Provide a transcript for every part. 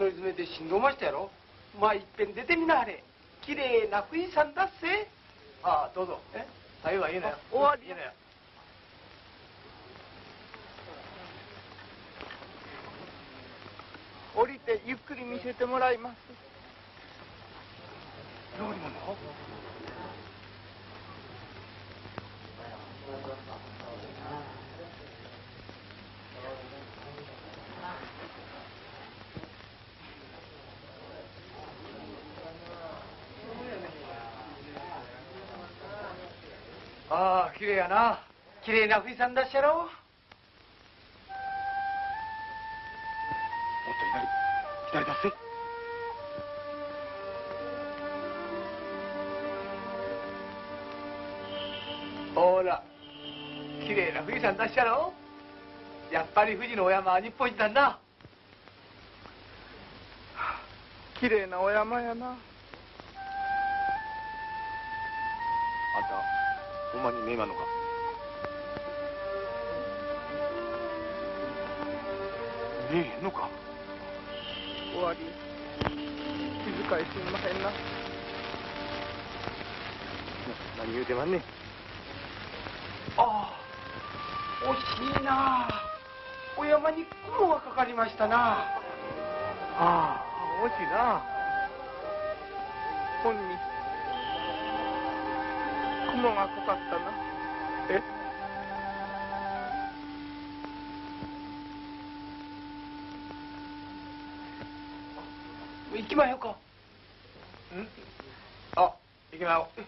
太夫今朝からカゴに乗り詰めてしんどましたやろ。まあいっぺん出てみなはれ。綺麗な富士山だっせああどうぞえ太夫は言うなよ終わり言うなよ降りてゆっくり見せてもらいます料理物ああ綺麗やな。綺麗な富士山だっしゃろ？もっと左左出せほら綺麗な富士山出しちゃろ？やっぱり富士のお山は日本一だな。綺麗なお山やなほんまにのか。ねえのか。終わり。気遣いすみませんな何言うてまんねん。ああ惜しいな。お山に雲がかかりましたな。ああ惜しいな雲がかかったな。え？行きまようか。ん？あ行きまよう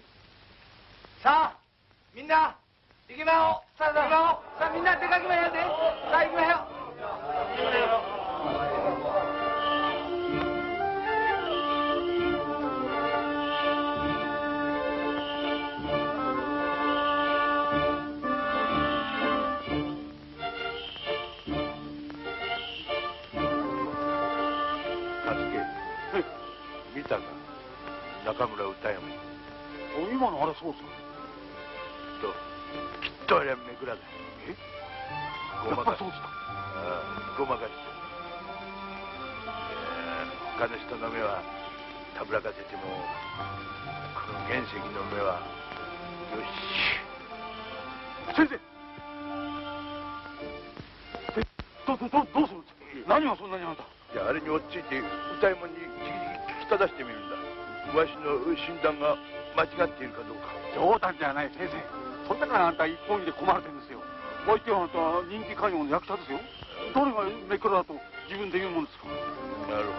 どどどどうするんですか何がそんなにあんた？いやあれに落ち着いて歌右衛門に聞きただしてみるんだ。わしの診断が間違っているかどうか。冗談じゃない先生。そんだからあんた一本気で困るてんですよ。相手はあんた人気勧誘の役者ですよ。どれがめくらだと自分で言うもんですか？なるほ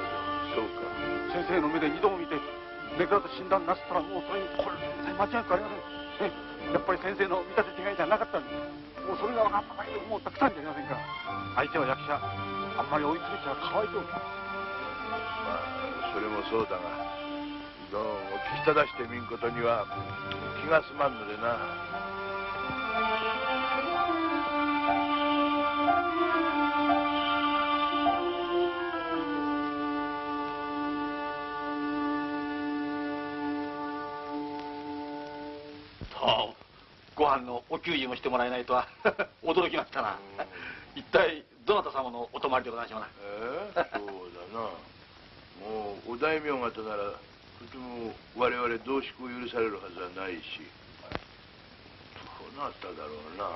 ど。そうか。先生の目で二度も見てめくらと診断なすったらもうそれにこれ間違いありませんえやっぱり先生の見立て違いじゃなかったんですもうそれが分かっただけでもうたくさんじゃありませんか。相手は役者あんまり追い詰めちゃかわいそうまあそれもそうだがどうも聞きただしてみんことには気が済まんのでな。ご飯のお給仕もしてもらえないとは 驚きましたな。一体どなた様のお泊まりでございましょうなええそうだな。もうお大名方ならとても我々同宿を許されるはずはないし。どうなっただろうな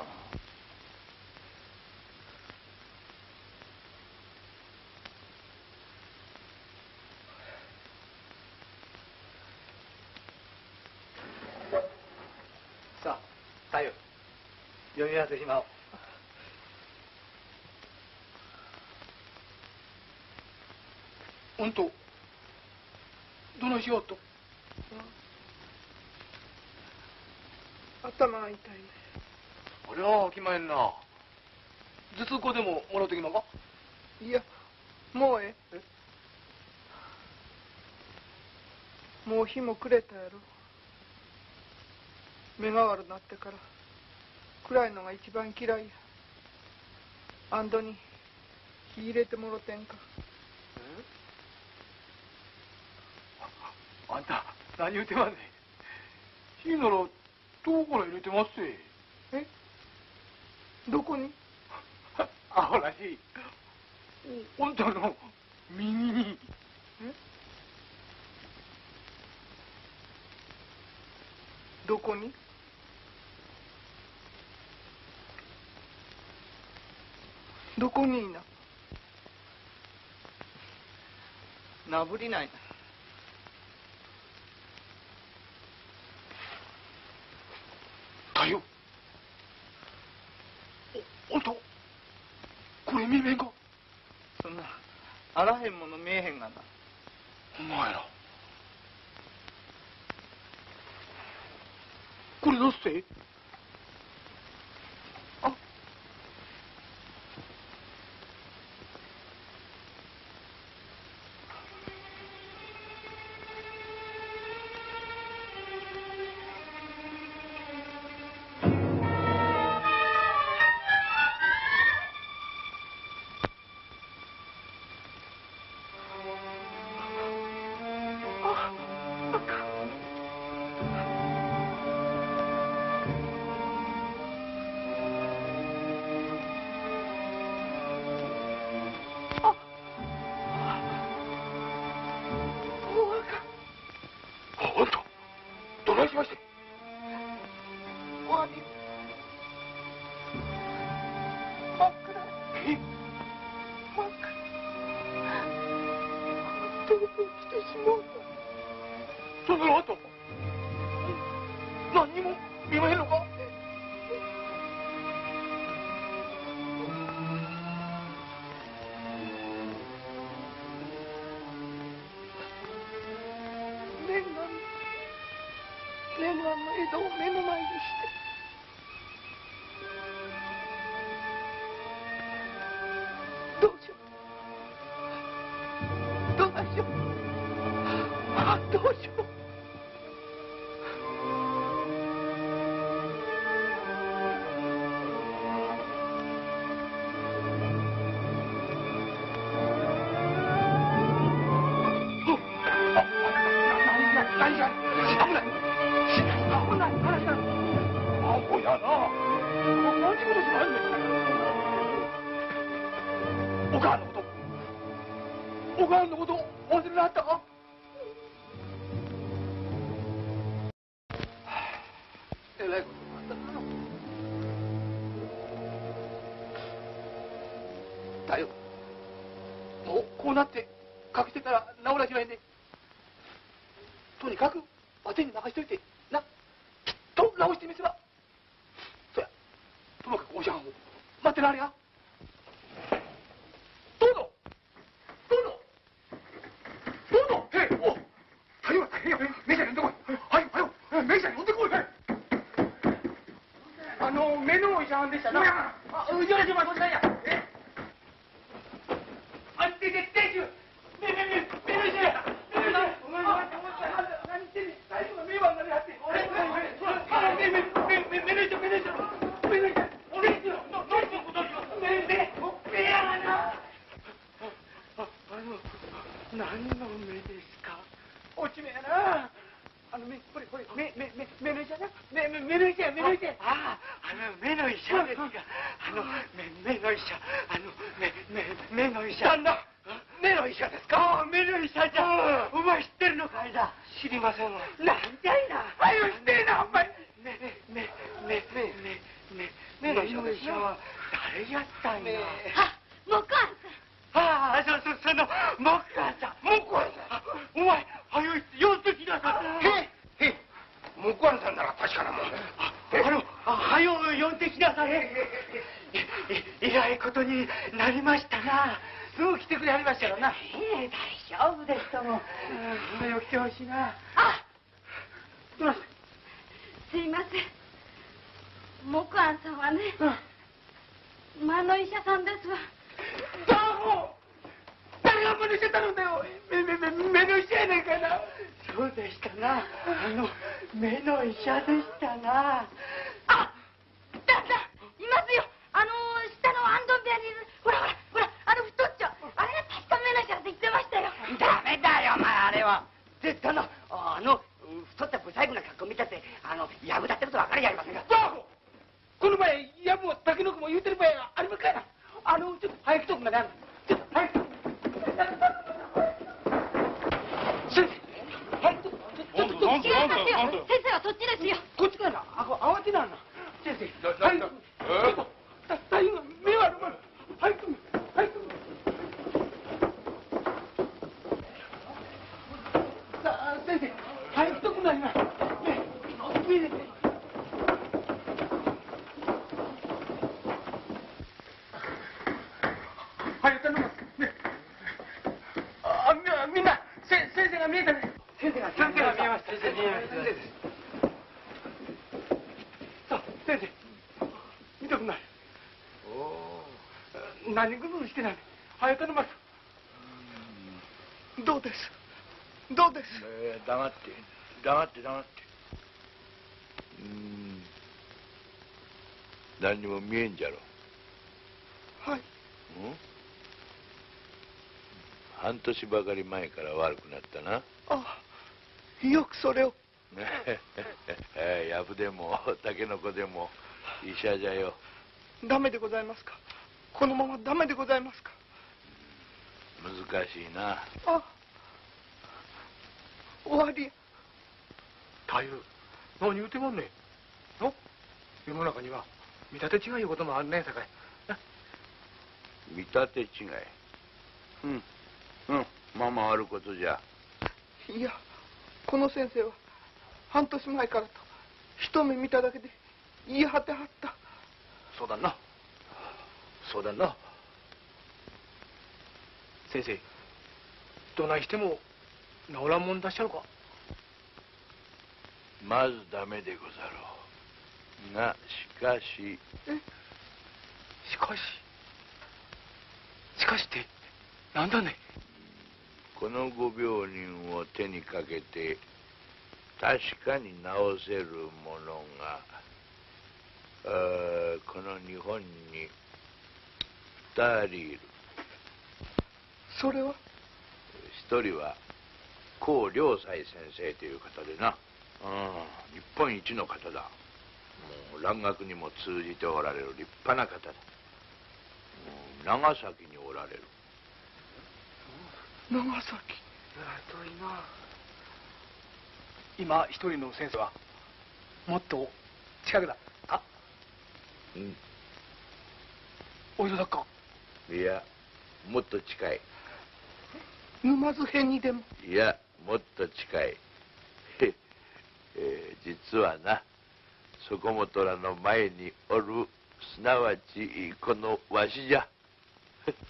さあ太陽読み合わせしまおう。うんとどないしようと頭が痛いね。ありゃあきまへんな。頭痛粉でももらうときまか？いやもうえ。え？もう日も暮れたやろ。目が悪なってから暗いのが一番嫌い。やあんどに火入れてもろてんか。あんた何言うてまんね火ならどこから入れてますせ？え？どこに？アホらしいおあんたの右なぶりない。だよおあそんなあらへんお母さんのこと忘れなかった。そうでしたな。あの目の医者でしたな。ばかり前から悪くなったな。あよくそれを。ねえヤブでもタケノコでも医者じゃよ。ダメでございますか？このままダメでございますか？難しいな。あ終わり。や太夫何言うてもんねん。の？世の中には見立て違いいうこともあんねんさかい見立て違いまあまああることじゃ。いやこの先生は半年前からと一目見ただけで言い果てはった。そうだな。そうだな。先生どないしても治らんもん出しちゃうか。まずダメでござろう。がしかし。しかし？しかしってなんだね？このご病人を手にかけて確かに治せるものがこの日本に二人いる。それは？一人は高良斎先生という方でな、うん、日本一の方だ。もう蘭学にも通じておられる立派な方だ、うん長崎におられる長崎。遠いな。今一人の先生はもっと近くだ。あ。うん。おいでだっか。いやもっと近い。沼津編にでも。いやもっと近い、へ えー実はなそこもとらの前におるすなわちこのわしじゃ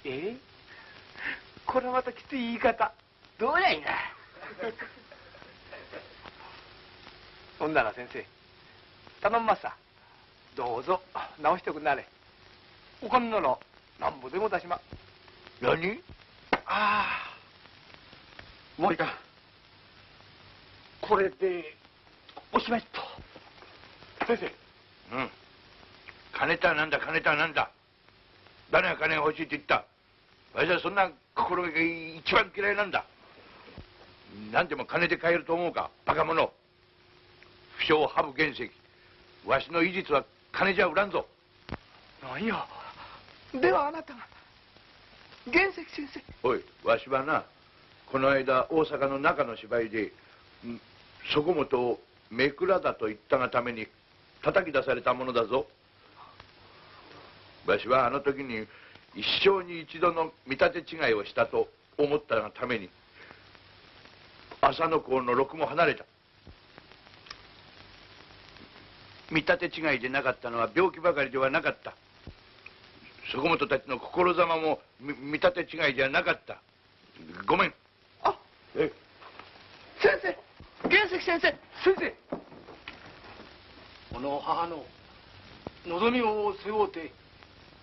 えこれまたきつい言い方。どうやいな。ほんなら先生頼んますさ。どうぞ直しておくんなれ。お金ならなんぼでも出しま。何？ああ。もういいか。これでおしまいと。先生。うん。金たなんだ金たなんだ。誰が金が欲しいって言った？わしはそんな心が一番嫌いなんだ。何でも金で買えると思うかバカ者。不祥ハブ原石。わしの医術は金じゃ売らんぞ。なんやではあなたが原石先生。おいわしはなこの間大阪の中の芝居でんそこもとめくらだと言ったがために叩き出されたものだぞ。わしはあの時に一生に一度の見立て違いをしたと思ったがために朝の校の禄も離れた。見立て違いでなかったのは病気ばかりではなかった。そこもとたちの心ざまもみ見立て違いじゃなかった。ごめん。あえ先生原石先生先生。この母の望みを背負うて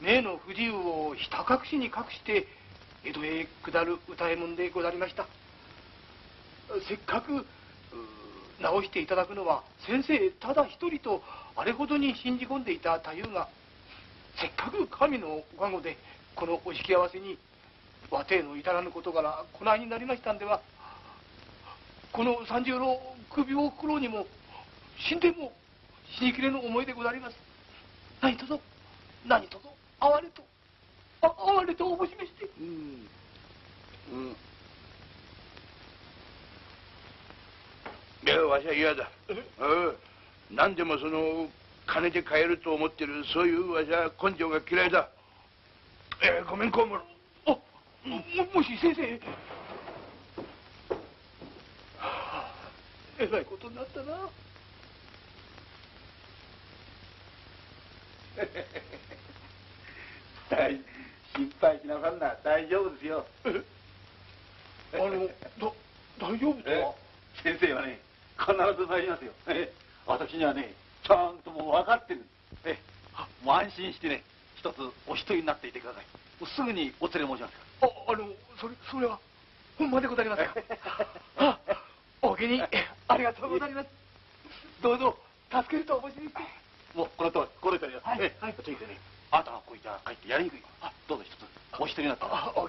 名の不自由をひた隠しに隠して江戸へ下る歌右衛門でござりました。せっかく直していただくのは先生ただ一人とあれほどに信じ込んでいた太夫がせっかく神のご加護でこのお引き合わせに和邸の至らぬことからこないになりましたんではこの三十郎首をくろうにも死んでも死にきれぬ思いでござります。何とぞ何とぞ哀れとあ哀れとおぼしめして。うん。うん。いやわしは嫌だ。うん。何でもその金で買えると思ってるそういうわしは根性が嫌いだ。えー、ごめんコウモロ。あももし先生。えらいことになったな。大 心配しなさんな大丈夫ですよ。あのだ大丈夫とは先生はね必ず参りますよ。え私にはねちゃんともう分かってる。えもう安心してね一つお一人になっていてください。すぐにお連れ申しますかああのそれそれはほんまでございますか？あおお気にありがとうございます。どうぞ助けるとお申しにして。もうこのとおりこれとりますはいえはい。というねあなたがこういった帰ってやりにくいあどうぞ一つ。お一人になってあおお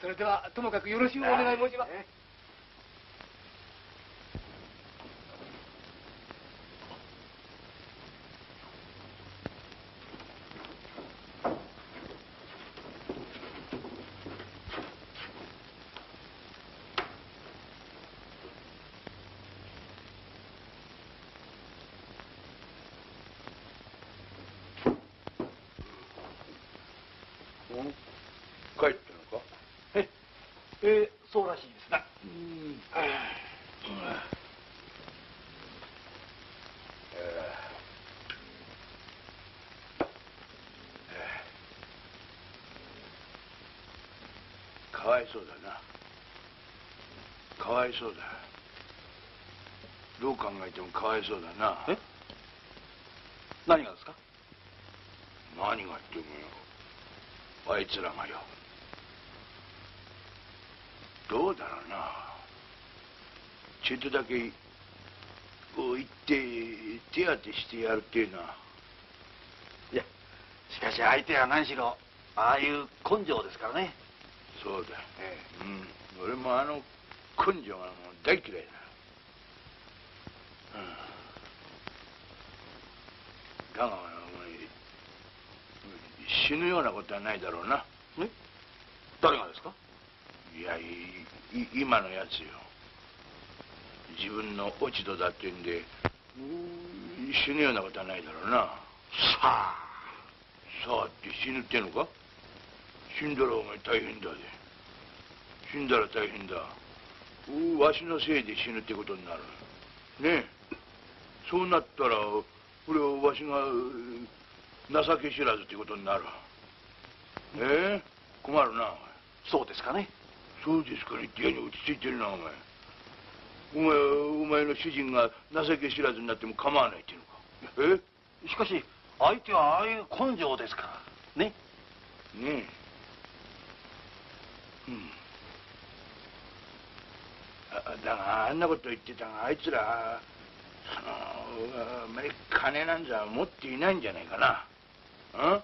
それではともかくよろしくお願い申します。帰ったのかええそうらしいですな。かわいそうだなかわいそうだどう考えてもかわいそうだなえ何がですか何がってもよあいつらがよどうだろうなちょっとだけこう言って手当てしてやるっていうのは。いやしかし相手は何しろああいう根性ですからね。そうだ、うん、俺もあの根性がもう大嫌いだ、うん、だがお前死ぬようなことはないだろうな。え？誰がですか？いやいい今のやつよ自分の落ち度だって言うんで死ぬようなことはないだろうな。さあさあって死ぬってのか？死んだらお前大変だぜ。死んだら大変だ。うわしのせいで死ぬってことになる。ねえ。そうなったらこれはわしがう情け知らずってことになる。ええ？困るなそうですかね。そうですかね。ってに落ち着いてるなお前お前お前の主人が情け知らずになっても構わないっていうのか？え？しかし相手はああいう根性ですから。ね？ねえうん。あだがあんなこと言ってたがあいつらそのあんまり金なんざ持っていないんじゃないかな。うん？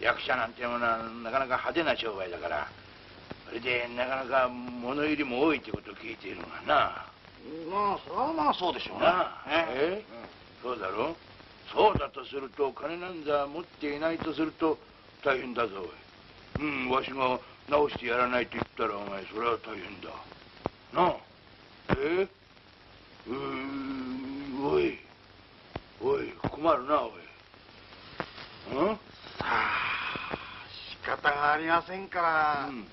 役者なんてものはなかなか派手な商売だからそれでなかなか物入りも多いってことを聞いているがな。まあそれはまあそうでしょうね。なあ。えそうだろ？そうだとすると金なんざ持っていないとすると大変だぞうんわしが直してやらないと言ったらお前それは大変だ。なあ。えうーおい。おい困るなおい。うん？さあ仕方がありませんから、うん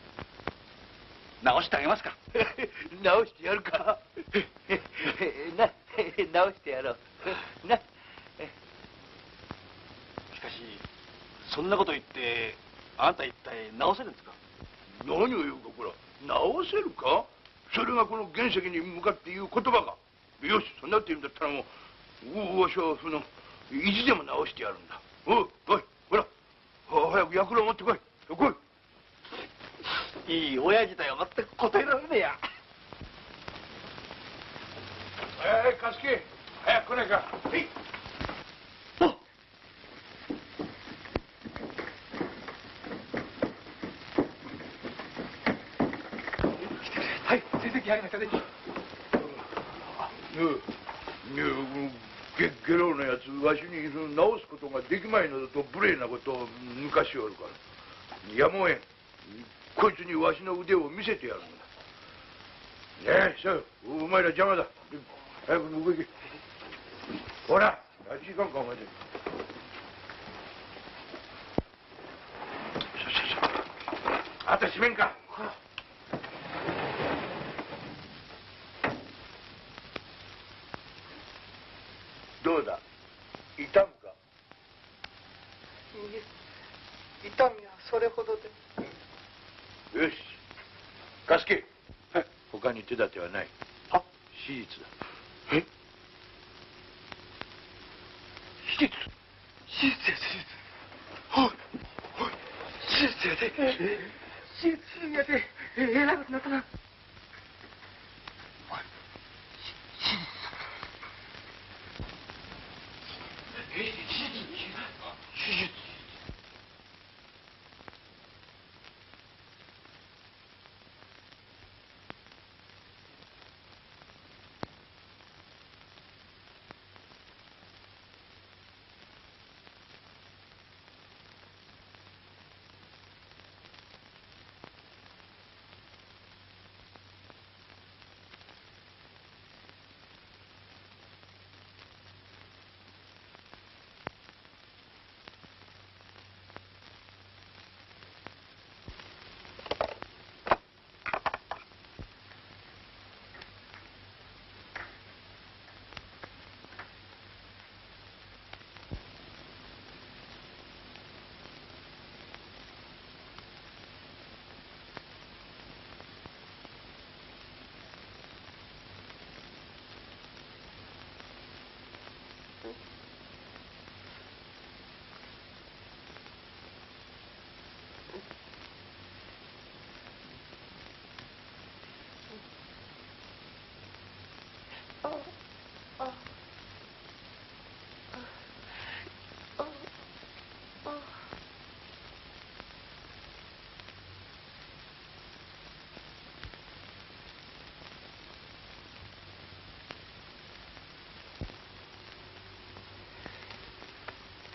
直してあげますか。直してやるか。な 直してやろう。な。しかしそんなこと言ってあなた一体直せるんですか？何を言うかこら。直せるか？それがこの原石に向かって言う言葉かよしそんなって言うんだったらもううわしはその意地でも直してやるんだ。おいおいほら。は早く薬を持ってこい。来いいい親父だよ全く答えられねえや。えいかすき早く来ないか。はい。はい先生来はりましたねねえねえゲゲロのやつわしにその直すことができまいのだと無礼なことを抜かしおるから。やむをえんこいつにわしの腕を見せてやるんだ。ねえそうお前ら邪魔だ。早く向こう行け。ほらあっち行かんかお前で。あと閉めんか。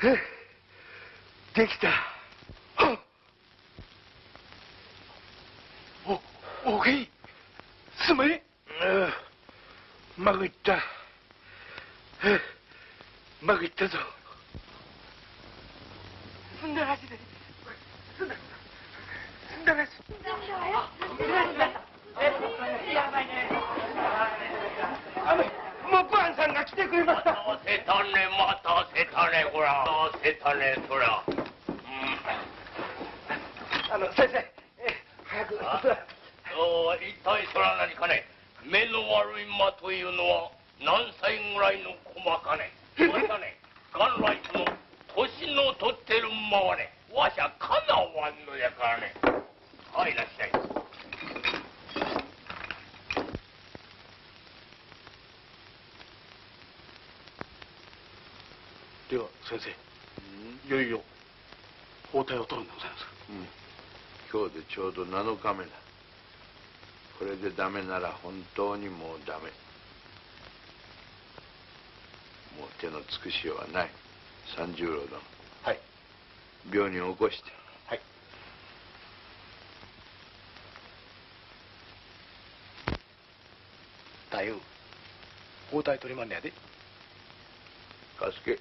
できた。おおけい。すまねうまくいった。うまくいったぞ済んだらしいで済んだ済んだらしいあのもうバンさんが来てくれました待たせたね待たせたねほら待たせたねそらあの先生え早くあおい一体そら何かね目の悪い間というのは何歳ぐらいの駒かねまたね元来その年の取ってる間はねわしゃかなわんのやからねはいいらっしゃいでは先生。いよいよ包帯を取るんでございます。今日でちょうど7日目だ。これでダメなら本当にもうダメ。もう手の尽くしようはない。三十郎殿。はい。病人を起こしてはい太夫包帯取りまんねやで。貸すけ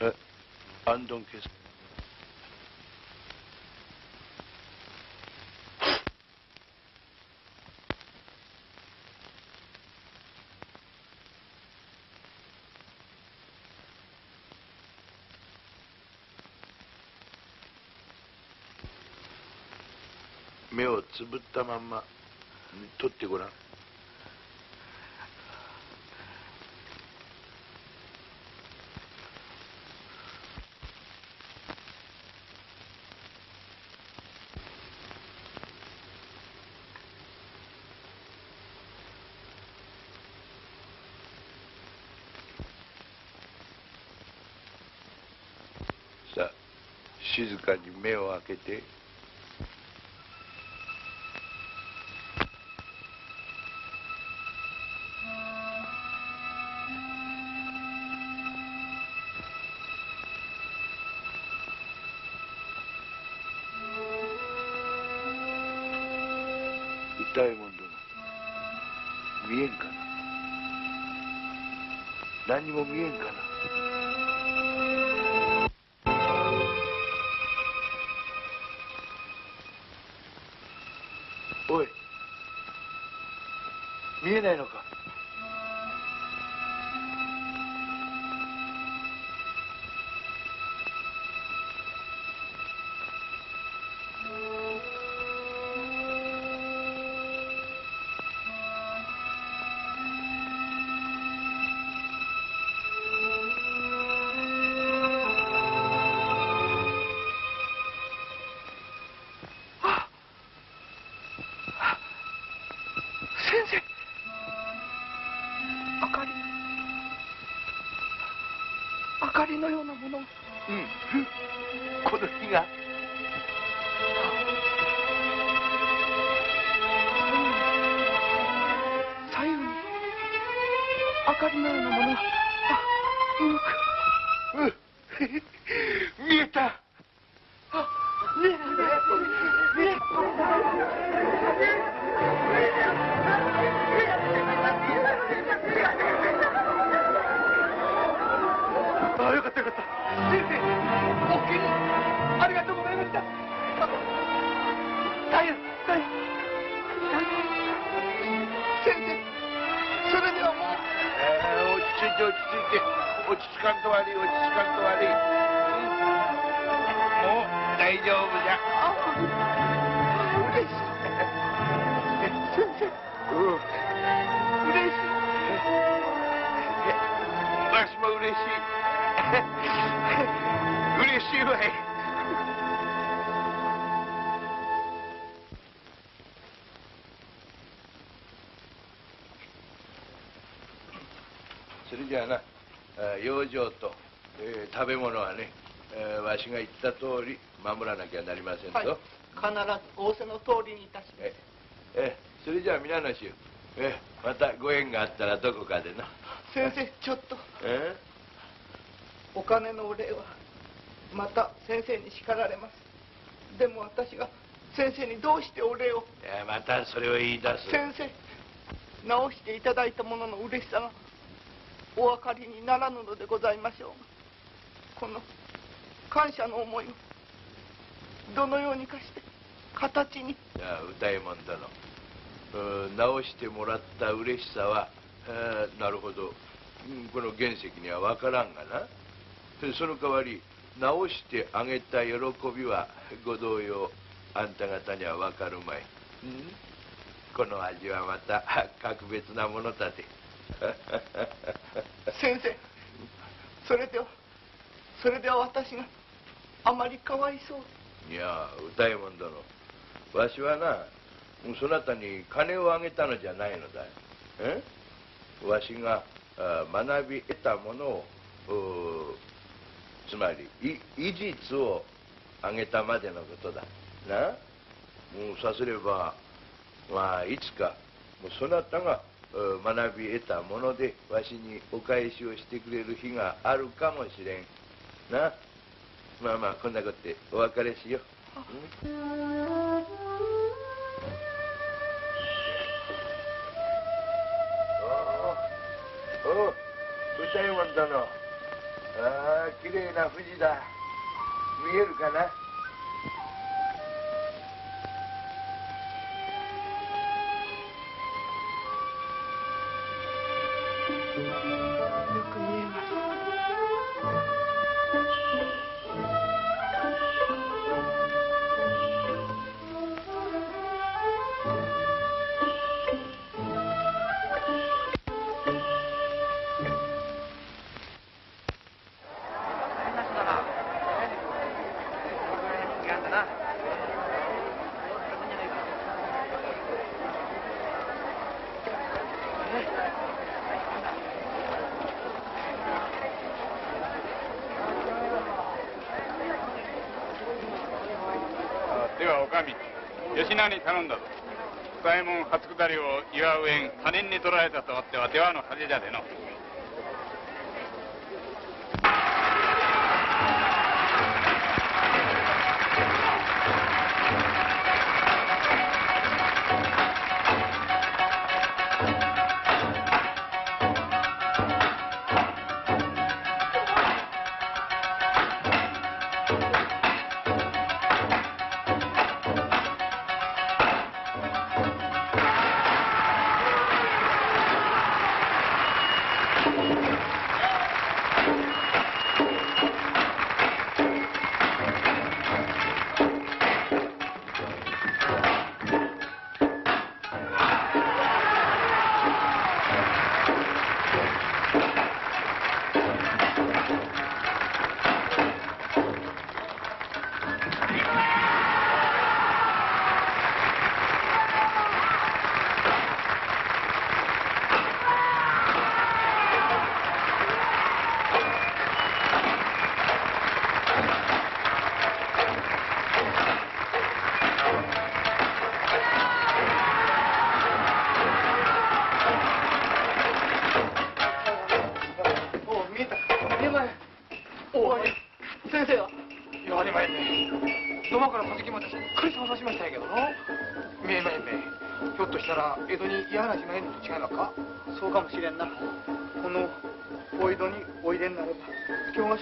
えアンドン目をつぶったまんま。取ってごらん。さあ静かに目を開けて。見えんかな。おい。見えないのか。言い出す。先生直していただいたものの嬉しさがお分かりにならぬのでございましょう。がこの感謝の思いをどのようにかして形に。いや歌右衛門殿。うん直してもらった嬉しさはえーなるほど。うんこの原石には分からんがな。その代わり直してあげた喜びはご同様あんた方には分かるまい、うんこの味はまた格別なものだて。先生それではそれでは私があまりかわいそう。いや歌右衛門殿。わしはなそなたに金をあげたのじゃないのだ。え？わしがあ学び得たものをおつまりい医術をあげたまでのことだ。な？もうさすればまあいつかもうそなたが学び得たものでわしにお返しをしてくれる日があるかもしれん。な？まあまあこんなことでお別れしよう。おおお歌右衛門殿ああ綺麗な富士だ。見えるかな？よく初下りを祝う縁他人に取られたとあっては出羽の恥じゃでの。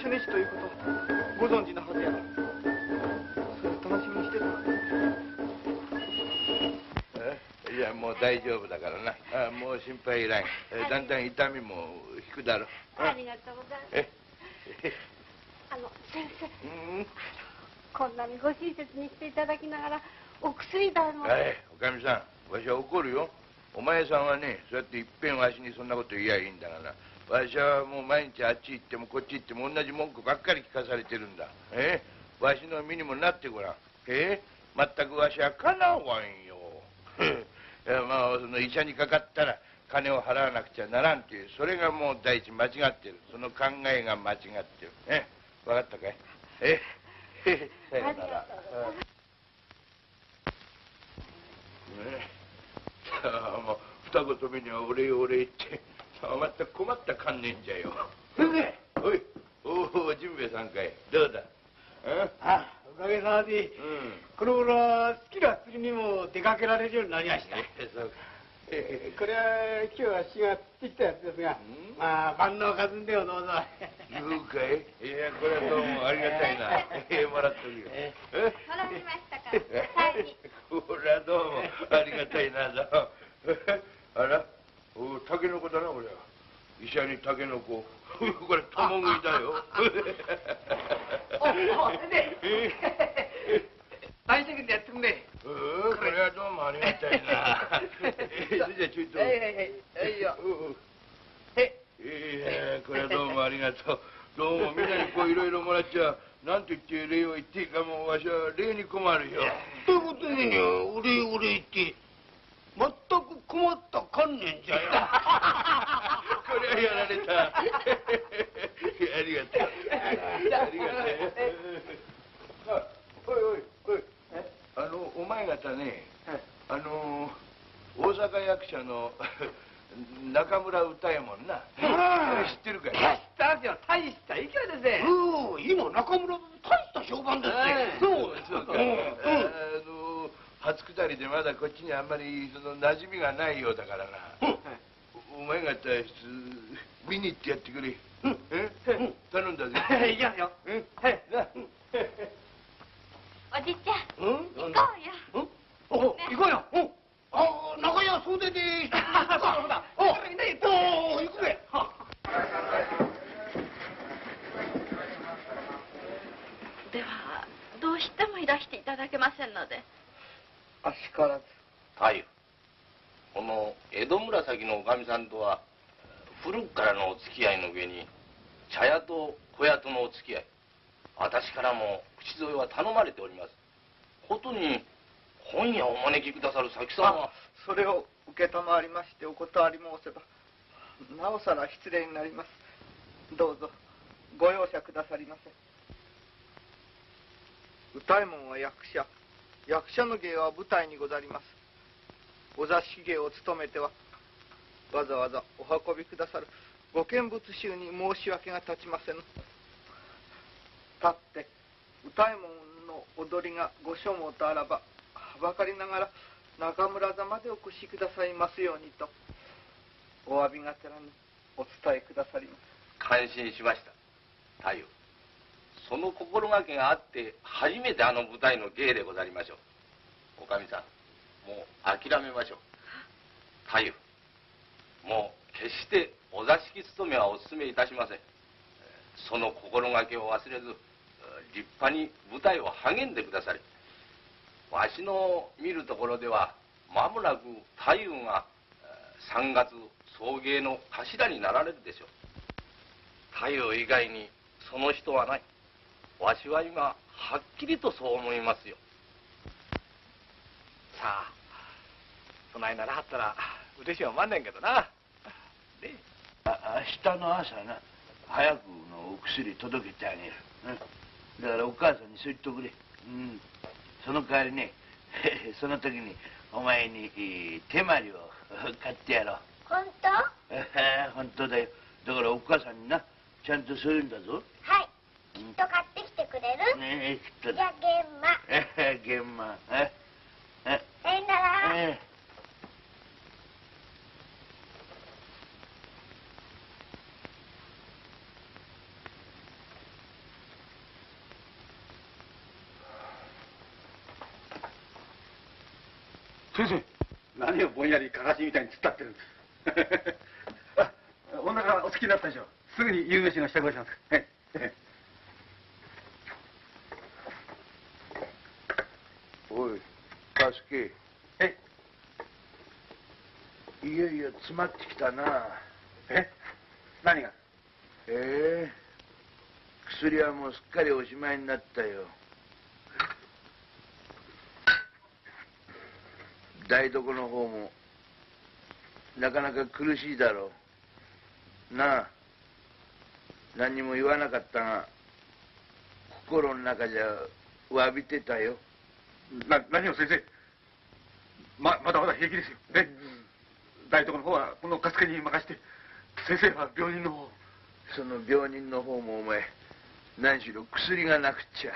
ということご存知のはずや。ろそれを楽しみにしてたえ？いやもう大丈夫だからな。あもう心配いらん。えだんだん痛みも引くだろありがとうございます。え？あの先生。うん？こんなにご親切にしていただきながらお薬代も。はいおかみさんわしは怒るよ。お前さんはねそうやっていっぺんわしにそんなこと言いやいいんだからわしはもう毎日あっち行ってもこっち行っても同じ文句ばっかり聞かされてるんだ。え？わしの身にもなってごらん。え？全くわしはかなわんよ。まあその医者にかかったら金を払わなくちゃならんっていうそれがもう第一間違ってる。その考えが間違ってる。え？分かったかい？え？さよなら。うんねえ？さ あもう二言目にはお礼お礼言ってまた困った観念じゃよ。先生おいおお純兵衛さんかい。どうだ？ああおかげさまで。うん。この頃は好きな釣りにも出かけられるようになりました。えそうか。えこれは今日は死が釣ってきたやつですがうん？まあ万能かずんでをどうぞ。言うかい？いやこれはどうもありがたいな。ええもらっとるよ。ええ？もらいましたかこれはどうも。ありがたいなぞあら？おタケノコだなこれは医者にタケノコこれとも食いだよ大丈夫でやってくんねうんこれはどうもありがたいなえそれじゃちょいとはいはいはいはいようんへいやこれはどうもありがとうどうもみんなにこういろいろもらっちゃなんと言って礼を言っていいかもうわしは礼に困るよということでね、俺俺って、全く困った観念じゃよ。これはやられた。ありがとう。ありがとう。あおいおいおいあのお前方ねあの大阪役者の 中村歌右衛門な。知ってるかい？知ってますよ大した勢いですねうん、今中村大した評判ですね。そうそうか、うん。うん。あの初下りでまだこっちにあんまりその馴染みがないようだからな、おお前方見に行ってやってくれ、え？頼んだぜ、いきますよおじちゃん。うん？行こうよ。お行こうよ。うん。あ、中屋袖で。そうだ。おお行くぜ。ではどうしてもいらしていただけませんのであしからず。はい。この江戸紫のおかみさんとは古くからのお付き合いの上に茶屋と小屋とのお付き合い。私からも口添えは頼まれております。ことに今夜お招きくださる先さんはそれを承りましてお断り申せばなおさら失礼になります。どうぞご容赦くださりませ。歌右衛門は役者役者の芸は舞台にござります。お座敷芸を務めてはわざわざお運びくださる。ご見物衆に申し訳が立ちません立って歌右衛門の踊りがご所望とあらばはばかりながら中村座までお越しくださいますようにとお詫びがてらにお伝えくださります。感心しました。太夫。その心がけがあって初めてあの舞台の芸でござりましょう。おかみさんもう諦めましょう。太夫もう決してお座敷勤めはお勧めいたしません。その心がけを忘れず立派に舞台を励んでくだされ。わしの見るところでは間もなく太夫が3月送迎の頭になられるでしょう。太陽以外にその人はない。わしは今はっきりとそう思いますよ。さあそないならはったら嬉しいはまんねんけどな。ねあ明日の朝な早くのお薬届けてあげる、うん、だからお母さんにそう言っとくれ、うん、その代わりね その時にお前にえー手まりを 買ってやろう。本当？は 本当だよ。だからお母さんになちゃんとそう言うんだぞ。いきっと買ってきてくれる？ねえきっとじゃあ玄馬。え現場ええ。さよなら。え先生何をぼんやりかかしみたいに突っ立ってるんです？あお腹お好きになったでしょすぐに夕飯の支度をします。はいおいカスケえ？いよいよ詰まってきたな。え？何が？ええ薬はもうすっかりおしまいになったよ。台所の方もなかなか苦しいだろう。なあ何にも言わなかったが心の中じゃ詫びてたよ。な何を先生？ままだまだ平気ですよ。ね。台所の方はこのカスケに任して先生は病人の方その病人の方もお前何しろ薬がなくっちゃ。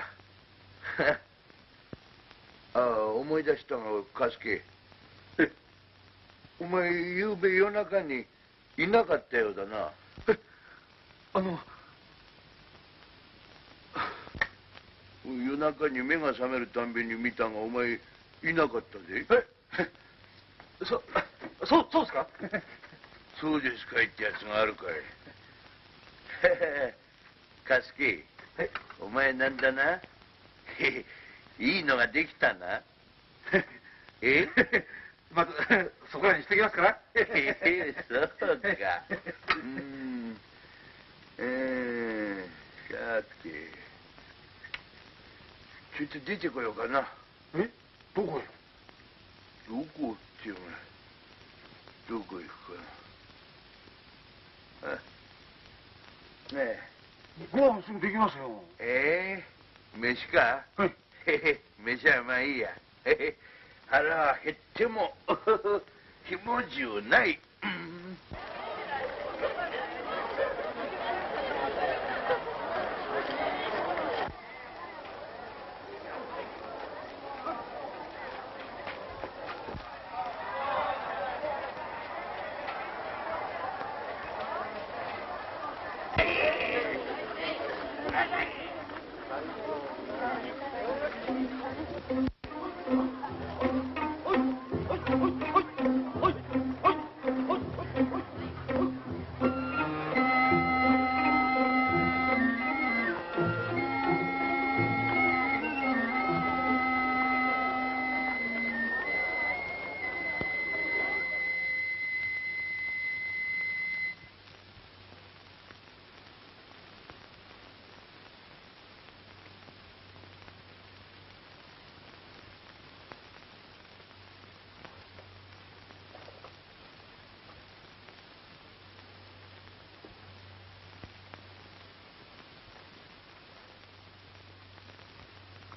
ああ思い出したがカスケえ？お前ゆうべ夜中にいなかったようだな。え？あの夜中に目が覚めるたんびに見たがお前いなかったぜ。え？そ そうそうですか？そうですかいってやつがあるかい。カスケお前なんだな？いいのができたな？え？まずそこらにしてきますから。そうか。うん。えー、さてちょっと出てこようかな。え？どこへ？どこってお前どこ行くかあねえ。ご飯すぐできますよ。え？え飯か？はい。飯はまあいいや。へへ。腹は減ってもひもじゅうない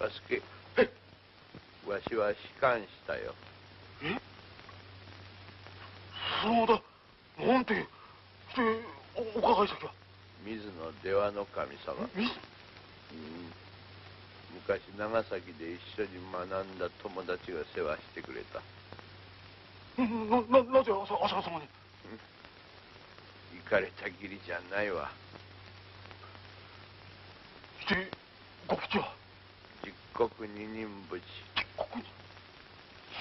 うんかすけわしは仕官したよ。そうだ。なんてしておお伺い先は水野出羽の神様。みうん。昔長崎で一緒に学んだ友達が世話してくれた。うんなななぜ浅浅香様に？行かれたきりじゃないわ。してご口は？実国二人淵ここに。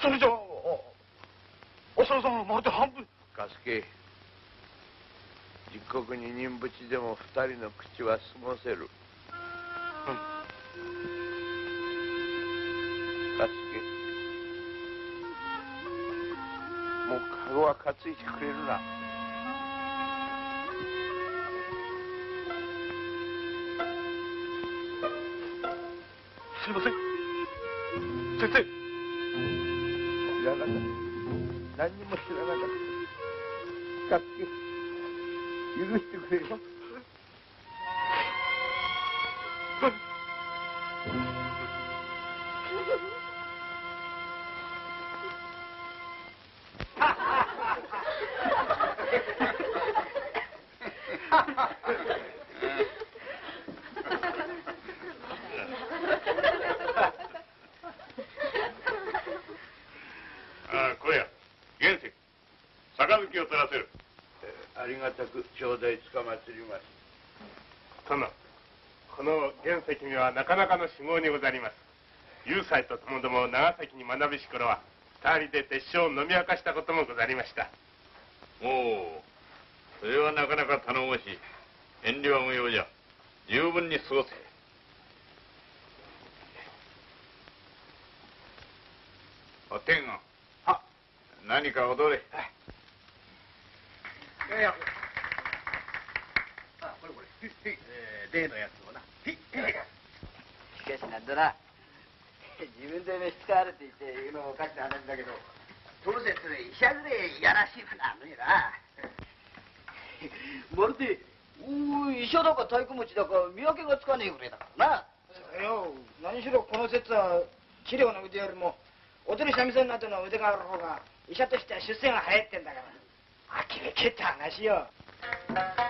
それじゃああ浅香様はまるで半分かすけ実国二人淵でも二人の口は過ごせるかすけもうカゴは担いでくれるなあよ。ああ、小屋、源石、杯を取らせる。てくれよく頂戴つかまつります。殿この原石にはなかなかの酒豪にござります。雄斎とともども長崎に学びし頃は二人で鉄匠を飲み明かしたこともござりました。おおそれはなかなか頼もしい。遠慮は無用じゃ。十分に過ごせ。お天狗は何か踊れいやいやあこれこれ、えー、例のやつをな。しかしなんだな。自分で召し使われていて言うのもおかしな話だけどその説医者ぐらいやらしいふなのにな。まるでお医者だか太鼓持ちだか見分けがつかねえぐらいだからな。それよ何しろこの説は治療の腕よりも踊り三味線などの腕がある方が医者としては出世が早いってんだから呆れけって話よ驚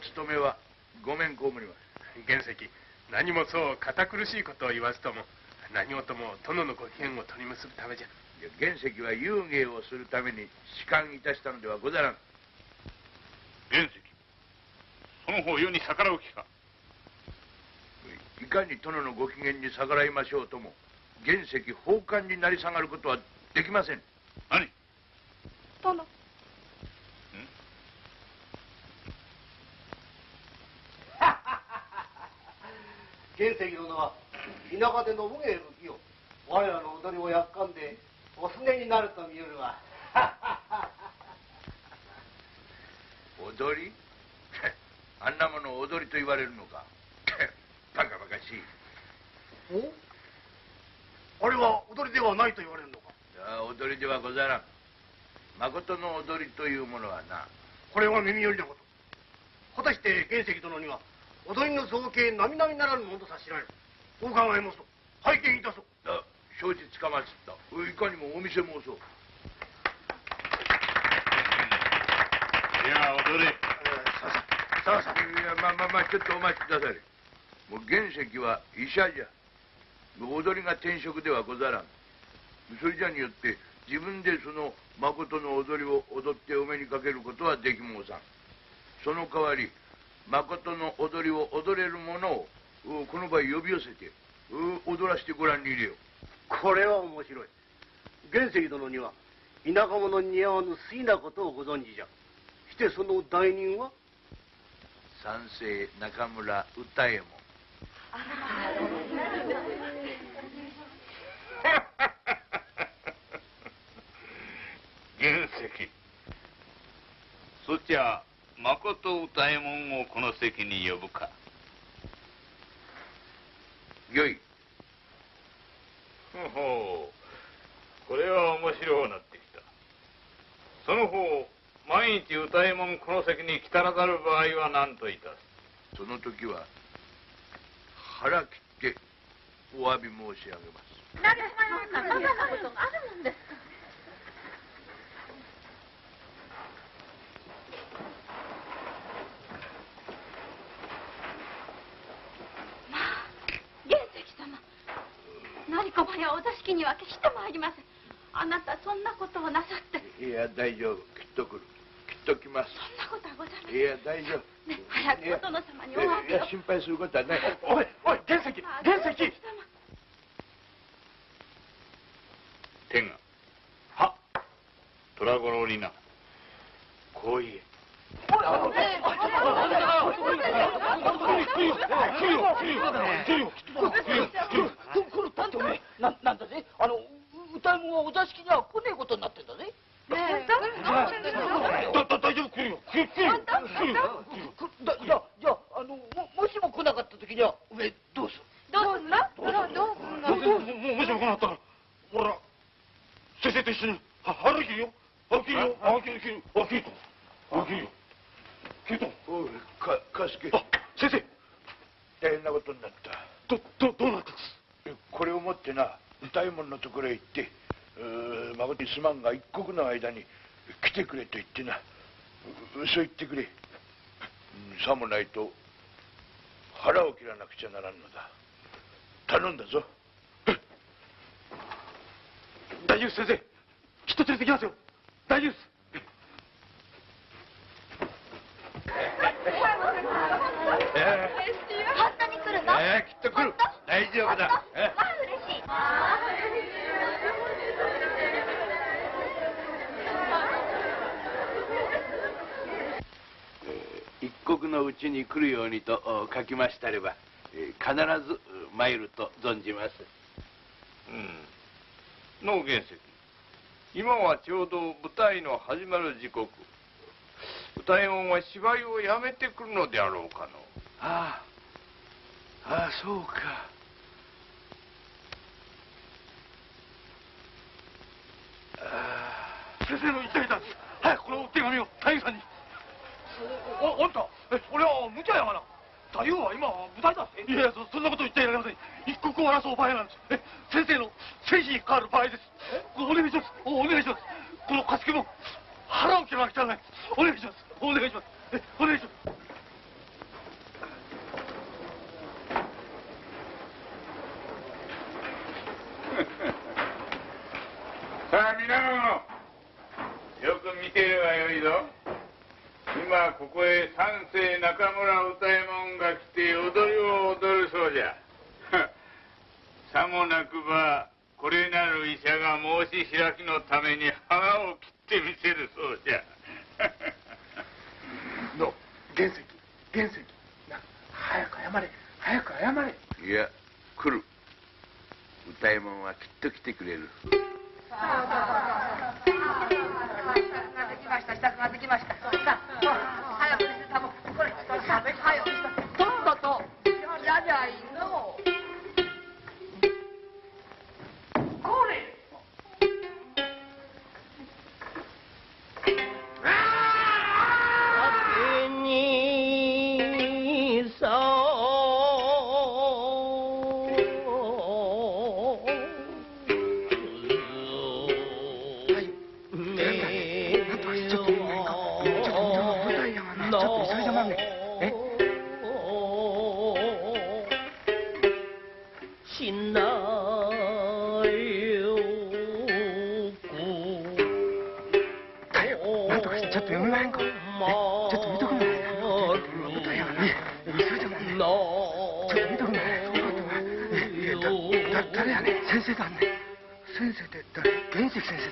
務めはごめん被ります原石何もそう堅苦しいことを言わずとも何事も殿のご機嫌を取り結ぶためじゃ。原石は遊芸をするために仕官いたしたのではござらん。原石その方世に逆らう気か。いかに殿のご機嫌に逆らいましょうとも原石奉還になり下がることはできません。何？殿原石殿は田舎で器を我らの踊りをやっかんでおすねになると見えるわ。踊り？あんなものを踊りと言われるのか？バカバカしい。お？あれは踊りではないと言われるのか？いや踊りではござらん。誠の踊りというものはなこれは耳寄りなこと。果たして原石殿には踊りの造形並々ならぬものと察しられるお考え申そう拝見いたそう。あ承知つかまつった。いかにもお店申そう。いや踊れ。さあさあいやまあまあまあちょっとお待ちくださいもう原石は医者じゃ。踊りが転職ではござらん。それじゃによって自分でその誠の踊りを踊ってお目にかけることはでき申さん。その代わり誠の踊りを踊れる者をうこの場へ呼び寄せてう踊らせてご覧に入れよこれは面白い。原石殿には田舎者に似合わぬ粋なことをご存知じゃ。してその代人は？三世中村歌右衛門。原石。そちは誠歌右衛門をこの席に呼ぶかよい。ほほう。これは面白うなってきた。その方毎日歌右衛門この席に来たらざる場合は何といたす？その時は腹切ってお詫び申し上げます。なりそんなことがあるもんですかまあ原石様何かまやお座敷には決してまいりません。あなたそんなことをなさって。いや大丈夫。きっと来る。きっと来ます。そんなことはございません。いや大丈夫。ね早くお殿様にお詫びを。いや心配することはない。おいおい原石まあ原石お、あんた、え、俺は無茶やがな。太夫は今舞台だっていやそそんなこと言ってやれません一刻を争う場合なんですえ先生の精治に関わる場合ですお願いしますおお願いしますこの貸しも腹を切らなきゃならないお願いしますお願いしますえお願いしますさあ皆のよく見てればよいぞ今ここへ三世中村歌右衛門が来て踊りを踊るそうじゃ。さもなくばこれなる医者が申し開きのために腹を切ってみせるそうじゃ。の原石原石。な早く謝れ早く謝れ。いや来る。歌右衛門はきっと来てくれる。ができました支度ができましたさあ早く食べこれ食べた Fíjense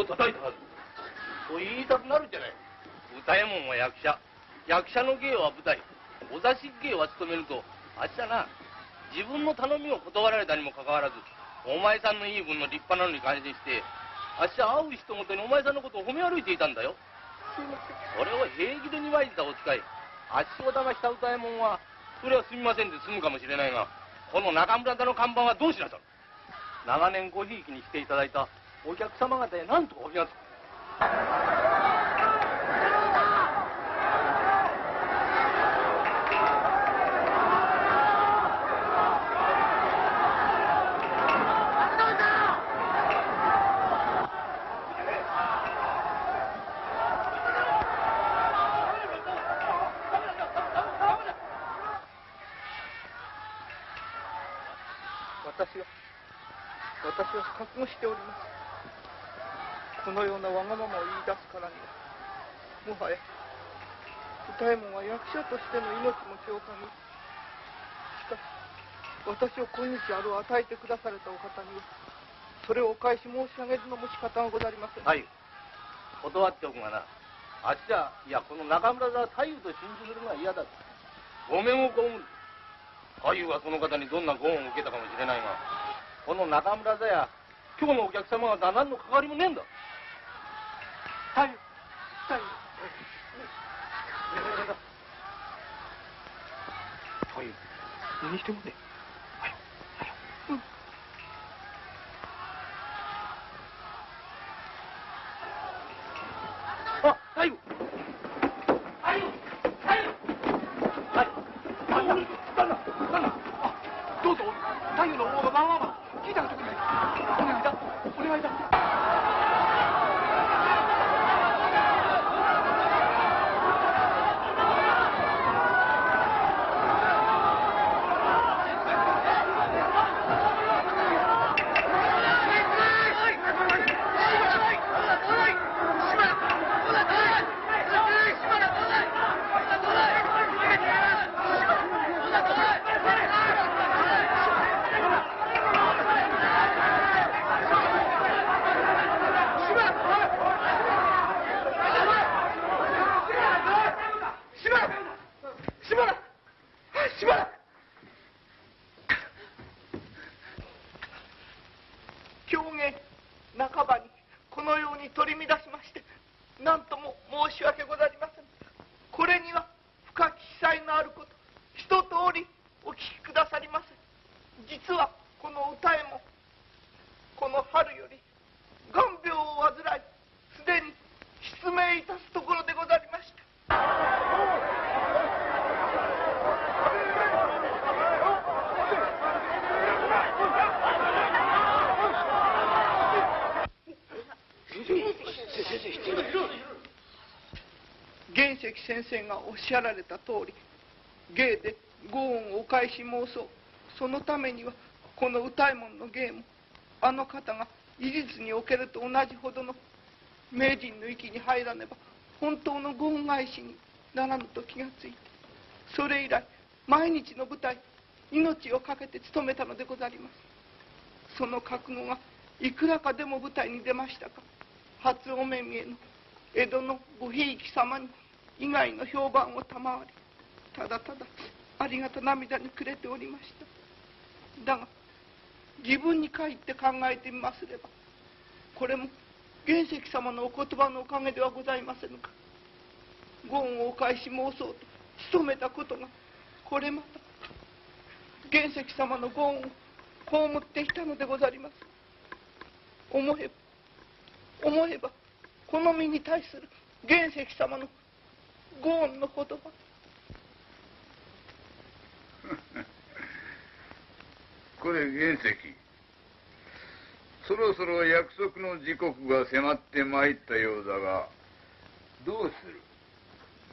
を叩いたはず。と言いたくなるじゃない。歌右衛門は役者。役者の芸は舞台。お座敷芸は務めると。あっしはな自分の頼みを断られたにもかかわらずお前さんの言い分の立派なのに感心してあっしは会う人ごとにお前さんのことを褒め歩いていたんだよ。それを平気で二枚舌を使いあっしを騙した歌右衛門はそれはすみませんで済むかもしれないがこの中村座の看板はどうしなさる？長年ごひいきにしていただいたお客様方へ何とかお気がつく私は私は覚悟しておりますこのようなわがままを言い出すからにはもはや歌右衛門は役者としての命も長官にしかし私を今日あるを与えてくだされたお方にはそれをお返し申し上げるのも仕方がござりません。はい。断っておくがな。あっちはいやこの中村座は太夫と信じするのは嫌だごめんを被る。太夫はその方にどんなご恩を受けたかもしれないがこの中村座や今日のお客様方は何の関わりもねえんだ。太夫太夫太夫にしてもねあ太夫太夫太夫はいあ旦那旦那あどうぞ太夫の方がまあまあまあ聞いてあげてくれお願いだお願いだしばらくしばらくしばらく狂言半ばにこのように取り乱しまして何とも申し訳ござりませんこれには深き記載のあること一通りお聞きくださりませ実はこの歌えもこの春より眼病を患いすでに失明いたすところでござりました原石先生がおっしゃられた通り芸でご恩をお返し申そう。そのためにはこの歌右衛門の芸もあの方が医術におけると同じほどの名人の域に入らねば本当のご恩返しにならぬと気がついてそれ以来毎日の舞台命を懸けて務めたのでござります。その覚悟がいくらかでも舞台に出ましたか。初お目見えの江戸のごひいき様に以外の評判を賜りただただありがた涙に暮れておりました。だが自分に返って考えてみますればこれも原石様のお言葉のおかげではございませぬか。ご恩をお返し申そうと努めたことがこれまた原石様のご恩を被っていたのでござります。思えば思えばこの身に対する原石様のご恩の言葉 これ原石。そろそろ約束の時刻が迫ってまいったようだがどうする？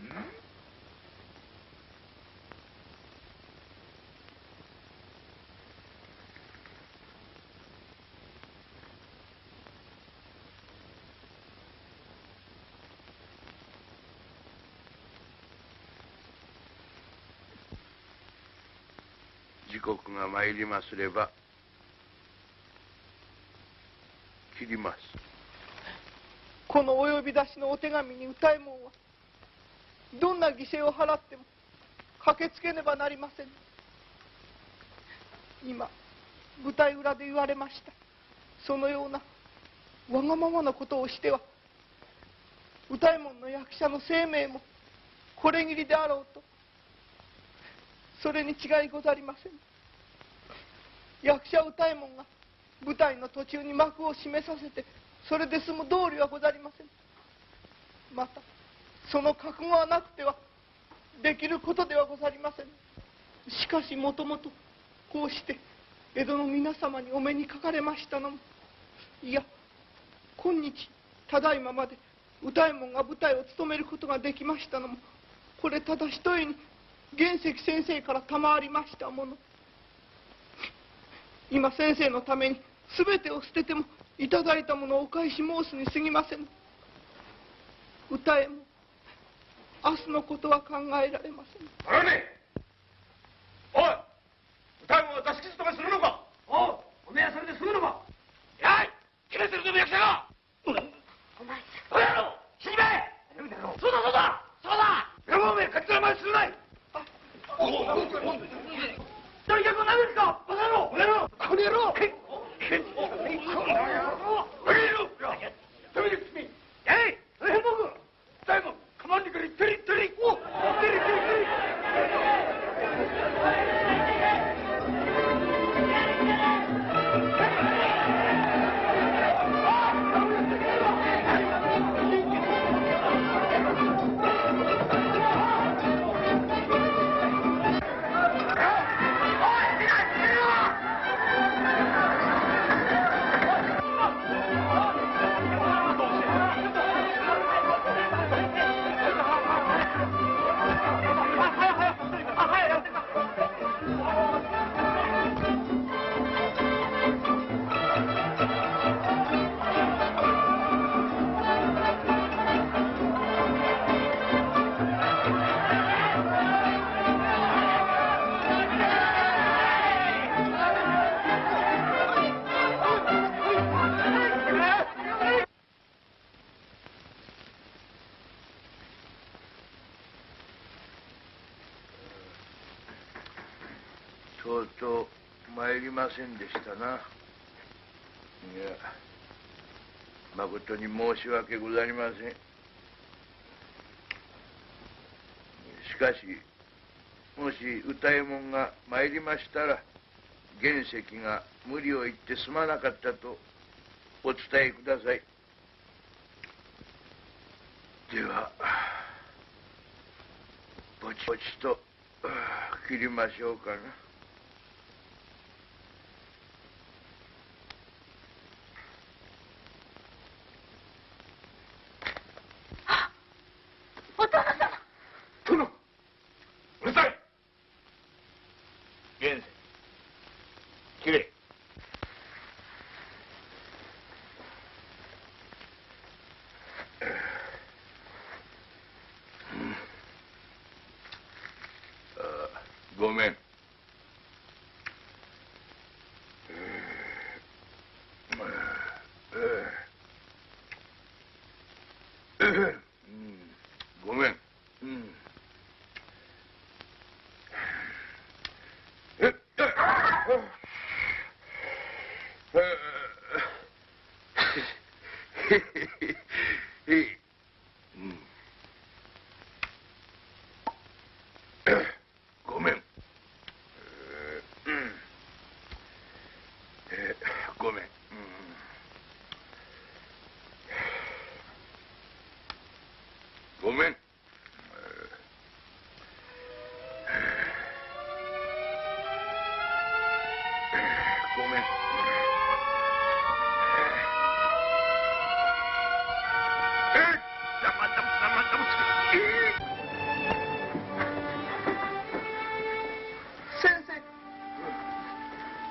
ん？時刻が参りますれば切ります。このお呼び出しのお手紙に歌右衛門はどんな犠牲を払っても駆けつけねばなりません。今舞台裏で言われました。そのようなわがままなことをしては歌右衛門の役者の生命もこれぎりであろうとそれに違いござりません。役者歌右衛門が舞台の途中に幕を閉めさせてそれで済む道理はござりません。またその覚悟はなくてはできることではござりません。しかしもともとこうして江戸の皆様にお目にかかれましたのもいや今日ただいままで歌右衛門が舞台を務めることができましたのもこれただ一重に原石先生から賜りましたもの。今先生のために全てを捨ててもいただいたものをお返し申すに過ぎません。歌えも明日のことは考えられません。あらね？おい歌いも座敷勤めするのか？おうおめえはそれで済むのか？やい決めてるぞ役者が！お前おやろ死にめそうだそうだ！そうだ！やろうめかつら前するないおおお大逆を投げるかバカ野郎この野郎この野郎けけこの野郎この野郎ダメですみやい変僕大門かませんでしたな。いや誠に申し訳ございません。しかしもし歌右衛門が参りましたら原石が無理を言ってすまなかったとお伝えください。ではぼちぼちと切りましょうかな。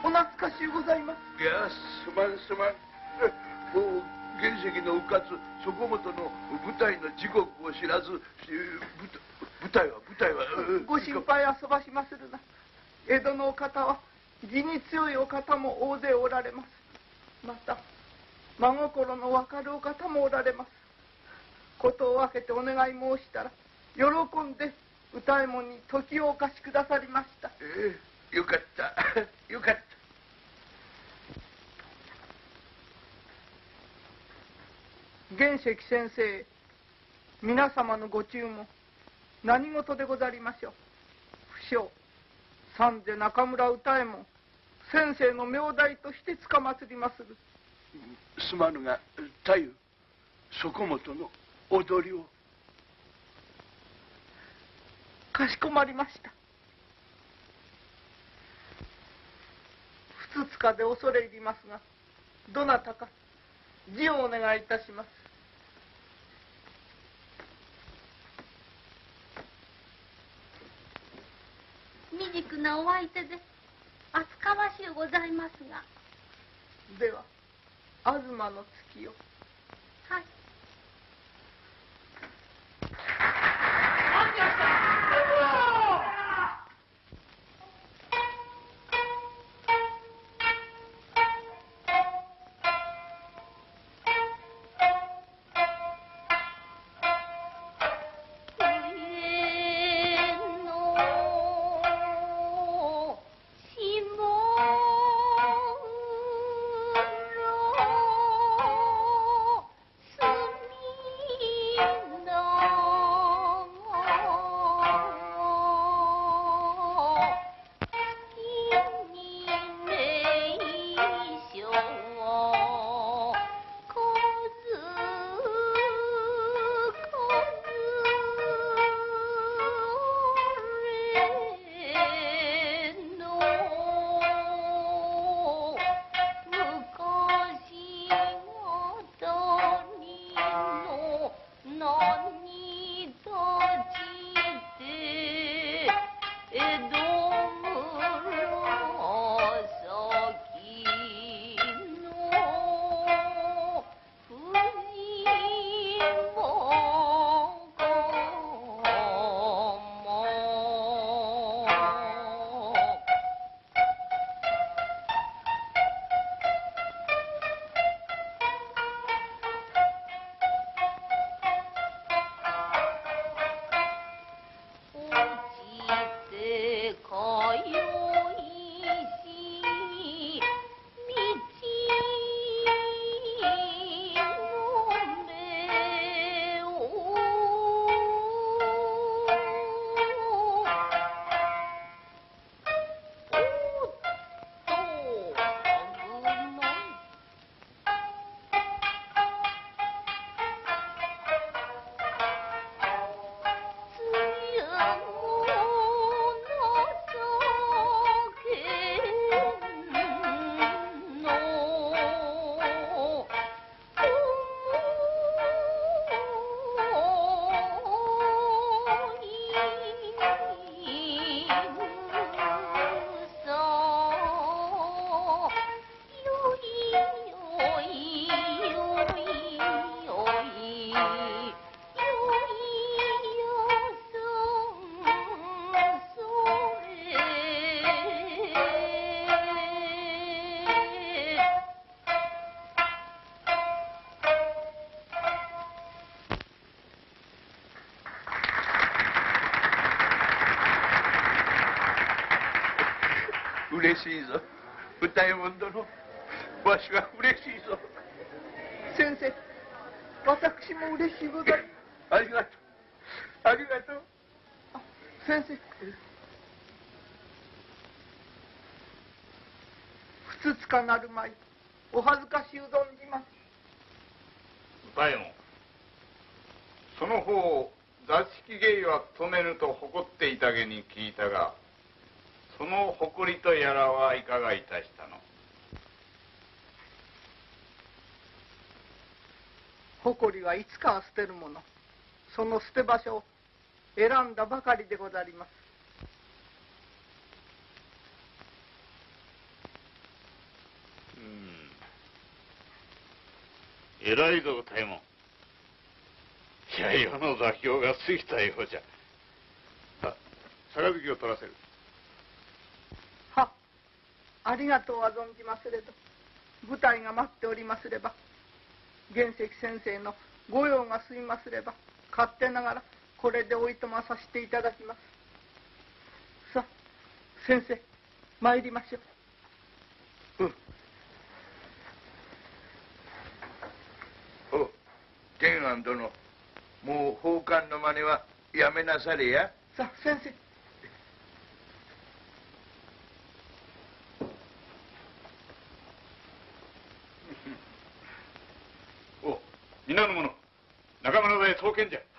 お懐かしゅうございます。いや、すまんすまん。もう原石のうかつ、そこもとの舞台の時刻を知らず、舞台は舞台は。ご心配遊ばしまするな。江戸のお方は義に強いお方も大勢おられます。また真心の分かるお方もおられます。ことを分けてお願い申したら喜んで歌右衛門に時をお貸しくださりました。ええよかった。よかった玄石先生皆様のご注文何事でござりましょう？不詳三世中村歌右衛門先生の名代としてつかまつりまする。すまぬが太夫そこもとの踊りを。かしこまりました。ふつつかで恐れ入りますがどなたか字をお願いいたします。未熟なお相手で厚かましゅうございますが。では東の月を歌右衛門殿わしは嬉しいぞ。先生私も嬉しいございありがとう。ありがとう。先生。ふつつかなるまいお恥ずかしゅう存じます。歌右衛門その方座敷芸は止めぬと誇っていたげに聞いたがその誇りとやらはいかがいたしたの？誇りはいつかは捨てるもの。その捨て場所を選んだばかりでござります。うん。偉いぞ歌右衛門いや世の座標が過ぎたようじゃ。あ杯を取らせるありがとうは存じますれど舞台が待っておりますれば。玄石先生の御用が済みますれば。勝手ながらこれでおいとまさせていただきます。さあ先生参りましょう。うん。お天安殿もう奉還の真似はやめなされや。さあ先生お皆の者仲間の上へ送検じゃ。